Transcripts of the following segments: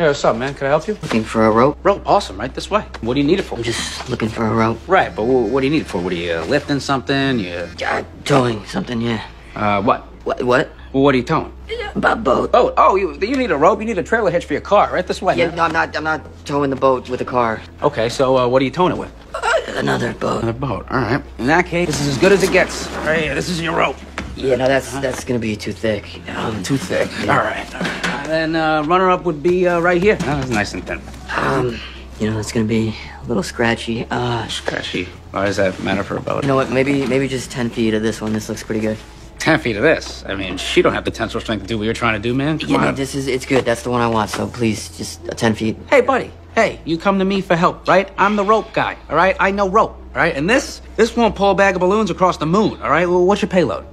Hey, what's up, man? Can I help you? Looking for a rope? Rope, awesome, right this way. What do you need it for? I'm just looking for a rope. Right, but wh- what do you need it for? What are you uh, lifting something? You Uh, towing something, yeah. uh what? What? What? Well, what are you towing? About boat. Oh, oh, you you need a rope. You need a trailer hitch for your car, right this way. Yeah, man. no, I'm not. I'm not towing the boat with a car. Okay, so uh, what are you towing it with? Uh, another boat. Another boat. All right. In that case, this is as good as it gets. Right here, this is your rope. Yeah, no, that's that's gonna be too thick. Um, Too thick. Yeah. All right. All right. Then uh, runner up would be uh, right here. Oh, that's nice and thin. um, you know, it's gonna be a little scratchy. Uh, Scratchy. Why does that matter for a boat? you know what? Maybe maybe just ten feet of this one. This looks pretty good. Ten feet of this. I mean, she don't have the tensile strength to do what you're trying to do, man. Come Yeah, no, on. this is it's good. That's the one I want. So please, just uh, ten feet. Hey, buddy. Hey, you come to me for help, right? I'm the rope guy, all right? I know rope, all right? And this, this won't pull a bag of balloons across the moon, all right? Well, what's your payload?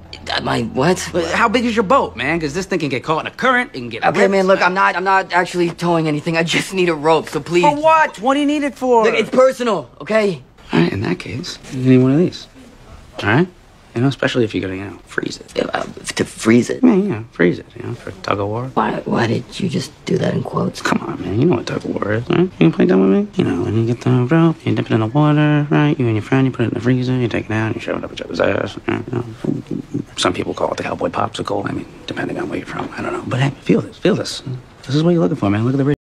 My what? How big is your boat, man? Because this thing can get caught in a current, it can get Okay, ripped. man. Look, I'm not. I'm not actually towing anything. I just need a rope. So please. For what? What do you need it for? Look, it's personal. Okay. All right, in that case, you need one of these, all right? You know, especially if you're gonna, you know, freeze it. Uh, to freeze it. Yeah, yeah, freeze it, you know, for tug of war. Why? Why did you just do that in quotes? Come on, man. You know what tug of war is, right? You can play dumb with me? You know, when you get the rope, you dip it in the water, right? You and your friend, you put it in the freezer, you take it out, you shove it up each other's ass. You know? Some people call it the cowboy popsicle. I mean, depending on where you're from. I don't know. But hey, feel this. Feel this. This is what you're looking for, man. Look at the